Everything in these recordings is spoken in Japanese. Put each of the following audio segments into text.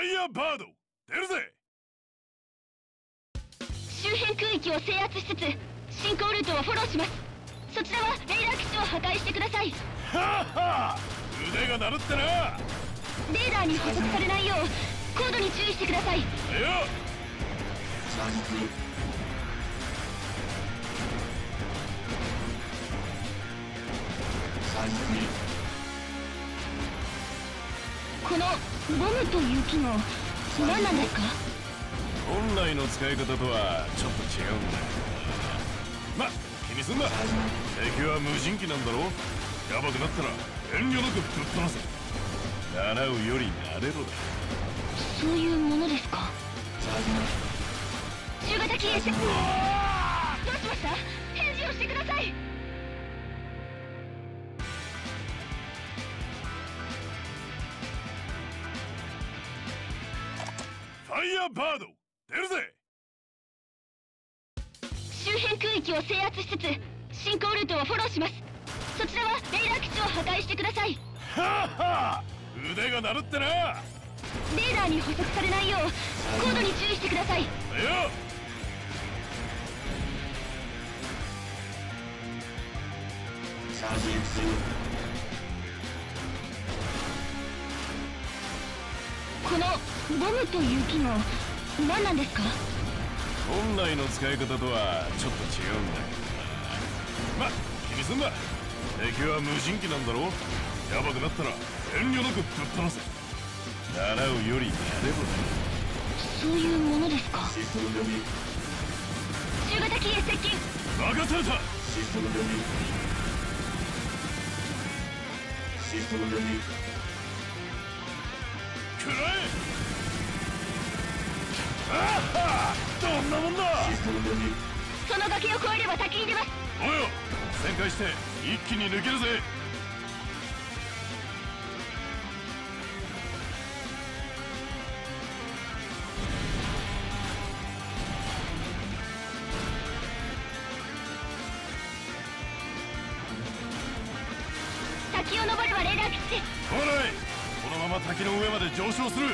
ァイヤーバード出るぜ。周辺空域を制圧しつつ進行ルートをフォローします。そちらはレイダー基地を破壊してください。はあはあ腕が鳴るってな。よレーダーに捕捉されないよう高度に注意してください。こボムという機能何なんですか？本来の使い方とはちょっと違うんだ。ま気にすんな。敵は無人機なんだろ？やばくなったら遠慮なくぶっ飛ばせ。習うより慣れろだ。そういうものですか？中型機。どうしました。返事をしてくださいァイヤーバード出るぜ。周辺空域を制圧しつつ進行ルートをフォローします。そちらはレイダー基地を破壊してください。はあはあ腕が鳴るってな。よレーダーに捕捉されないよう高度に注意してくださいこのボムという機能何なんですか？本来の使い方とはちょっと違うんだけどな。ま気にすんな。敵は無人機なんだろ？やばくなったら遠慮なくぶっ飛ばせ。習うよりやれば。そういうものですか？中型機へ接近。任された。システム読みシステム読み食らえああどんなもんだその崖を越えれば先に出ますおよ旋回して一気に抜けるぜ滝を登ればレーダー基地ですほらいこのまま滝の上まで上昇する。な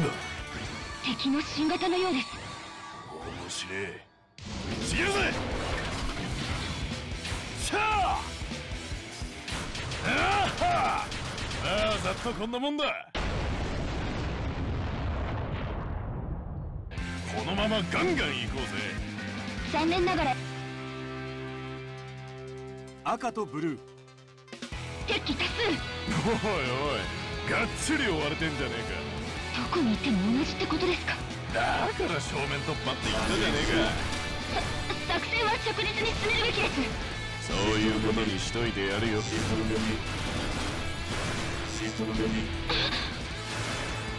んだ？敵の新型のようです。面白えちぎるぜ！しゃあああああざっとこんなもんだ。このままガンガン行こうぜ。残念ながら赤とブルー。敵機多数。おいおいがっつり追われてんじゃねどこにいても同じってことですか。えかだから正面突破って言ったじゃねえか。作戦は着実に進めるべきです。そういうことにしといてやるよ。システム読みシステム読み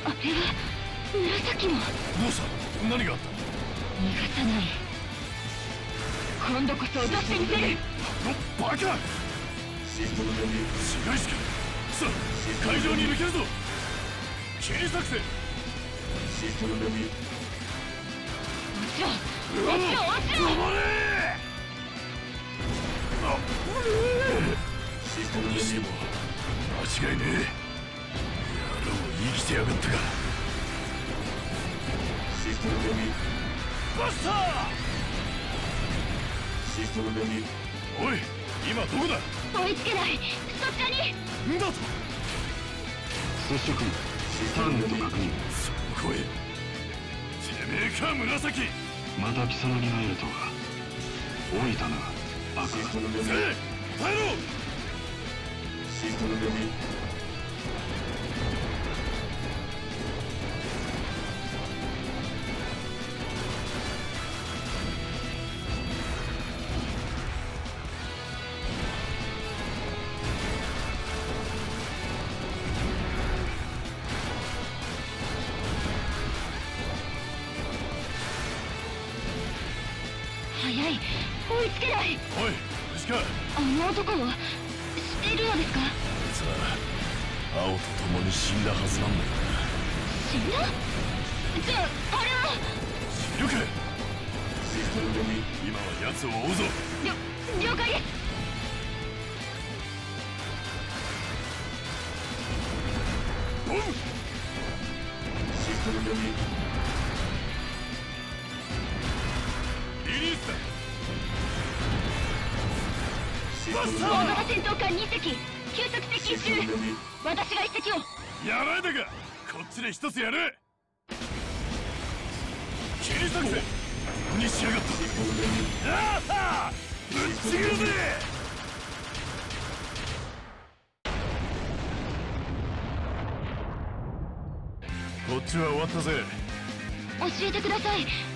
あれは紫のどうした？何があった？逃がさない今度こそ落としてみせる。おバカ。システム読み市街地かさあ会場に抜けるぞ切り作戦システム読み落ちろ落ちろ落ちろ止まれ。あシステム読みにしても間違いねえ。野郎生きてやがったか。システムバスターシステム読みおい今どこだ？追いつけない。そちらに。んだと。接触ターゲット確認。その声てめえか紫。また貴様に会えるとは。降りたな赤システム読せみえ耐えろシステム読みつけない。おい虫か。あの男を知っているのですか？あいつは青と共に死んだはずなんだよ死んだじゃああれは？死ぬかシステム読み今は奴を追うぞ。了了解です。ンシステム読み大型戦闘艦2隻急速接近中。私が一隻を。やられたか。こっちで一つやる。切り裂くぜ。にしやがった。ああぶっちぎるぜ！こっちは終わったぜ。教えてください